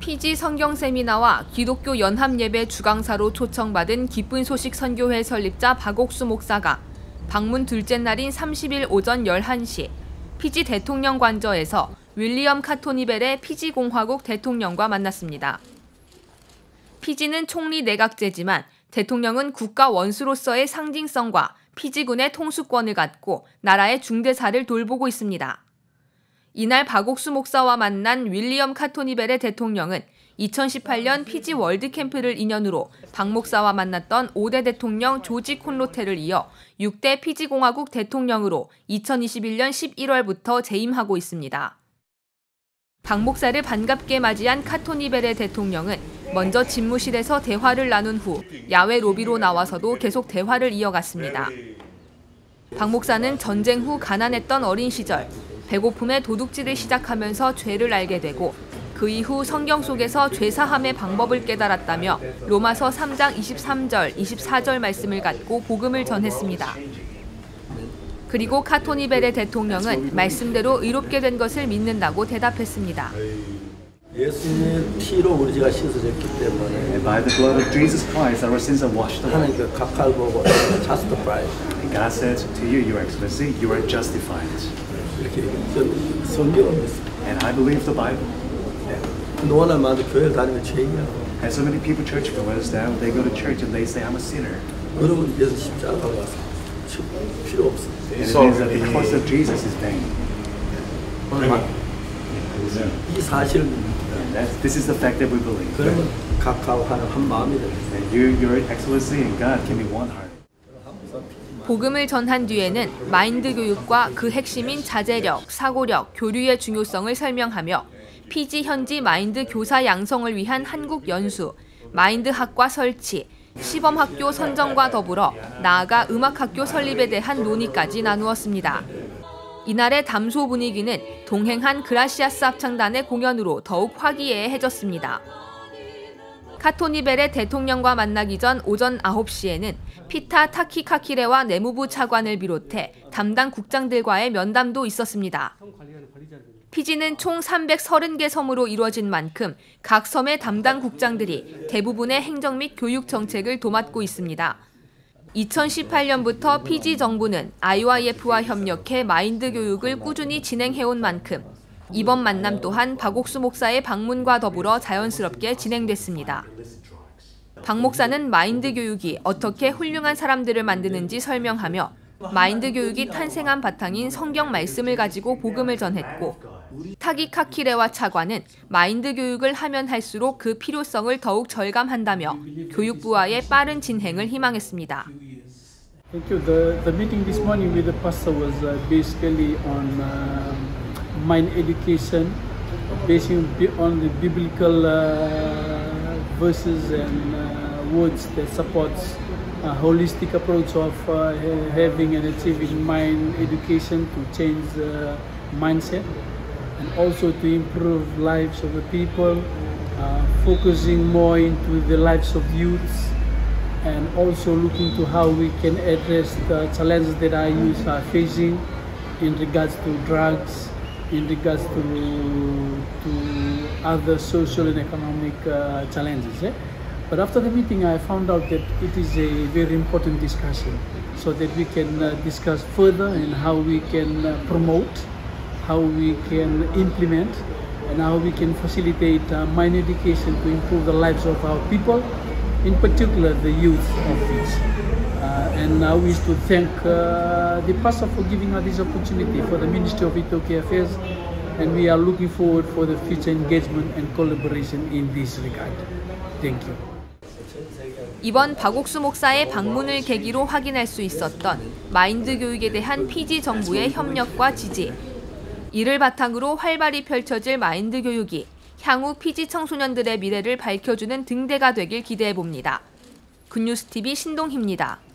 피지 성경 세미나와 기독교 연합 예배 주강사로 초청받은 기쁜 소식 선교회 설립자 박옥수 목사가 방문 둘째 날인 30일 오전 11시 피지 대통령 관저에서 윌리엄 카토니벨의 피지 공화국 대통령과 만났습니다. 피지는 총리 내각제지만 대통령은 국가 원수로서의 상징성과 피지군의 통수권을 갖고 나라의 중대사를 돌보고 있습니다. 이날 박옥수 목사와 만난 윌리엄 카토니벨의 대통령은 2018년 피지 월드캠프를 인연으로 박 목사와 만났던 5대 대통령 조지 콘로테를 이어 6대 피지 공화국 대통령으로 2021년 11월부터 재임하고 있습니다. 박 목사를 반갑게 맞이한 카토니벨의 대통령은 먼저 집무실에서 대화를 나눈 후 야외 로비로 나와서도 계속 대화를 이어갔습니다. 박 목사는 전쟁 후 가난했던 어린 시절 배고픔에 도둑질을 시작하면서 죄를 알게 되고 그 이후 성경 속에서 죄사함의 방법을 깨달았다며 로마서 3장 23절, 24절 말씀을 갖고 복음을 전했습니다. 그리고 카토니벨의 대통령은 말씀대로 의롭게 된 것을 믿는다고 대답했습니다. 예수님의 피로 우리가 씻어졌기 때문에 by the blood of Jesus Christ, our sins are washed away. 하나님께 각할 보고 justified God said to you, Your Excellency, you are justified. 이렇게 전 성경을 믿습니다. And I believe the Bible. 너나 마도 교회를 다니면 죄인이야. And so many people, church goers, now they go to church and they say, I'm a sinner. 그러면 예수 십자가 가서 필요 없어. And it means that the cost of Jesus is vain. 이 사실을 And that's, this is the fact that we believe. 그러면 각하고 하는 한 마음이 됩니다. And you, Your Excellency, and God can be one heart. 복음을 전한 뒤에는 마인드 교육과 그 핵심인 자제력, 사고력, 교류의 중요성을 설명하며 피지 현지 마인드 교사 양성을 위한 한국 연수, 마인드 학과 설치, 시범학교 선정과 더불어 나아가 음악학교 설립에 대한 논의까지 나누었습니다. 이날의 담소 분위기는 동행한 그라시아스 합창단의 공연으로 더욱 화기애애해졌습니다. 카토니벨의 대통령과 만나기 전 오전 9시에는 피타 타키카키레와 내무부 차관을 비롯해 담당 국장들과의 면담도 있었습니다. 피지는 총 330개 섬으로 이루어진 만큼 각 섬의 담당 국장들이 대부분의 행정 및 교육 정책을 도맡고 있습니다. 2018년부터 피지 정부는 IYF와 협력해 마인드 교육을 꾸준히 진행해온 만큼 이번 만남 또한 박옥수 목사의 방문과 더불어 자연스럽게 진행됐습니다. 박 목사는 마인드 교육이 어떻게 훌륭한 사람들을 만드는지 설명하며 마인드 교육이 탄생한 바탕인 성경 말씀을 가지고 복음을 전했고 타기 카키레와 차관은 마인드 교육을 하면 할수록 그 필요성을 더욱 절감한다며 교육부와의 빠른 진행을 희망했습니다. Thank you. The, the meeting this morning with the pastor was uh, basically on uh, mind education, based on the biblical uh, verses and uh, words that supports a holistic approach of uh, having and achieving mind education to change the mindset and also to improve lives of the people, uh, focusing more into the lives of youths and also looking to how we can address the challenges that our youth are facing in regards to drugs, in regards to, to other social and economic uh, challenges. Eh? But after the meeting, I found out that it is a very important discussion so that we can uh, discuss further and how we can uh, promote, how we can implement, and how we can facilitate uh, mind education to improve the lives of our people, in particular the youth of this. Uh, and I wish to thank uh, the pastor for giving us this opportunity for the Ministry of Ethiopia Affairs, and we are looking forward for the future engagement and collaboration in this regard. Thank you. 이번 박옥수 목사의 방문을 계기로 확인할 수 있었던 마인드 교육에 대한 피지 정부의 협력과 지지. 이를 바탕으로 활발히 펼쳐질 마인드 교육이 향후 피지 청소년들의 미래를 밝혀주는 등대가 되길 기대해 봅니다. 굿뉴스 TV 신동희입니다.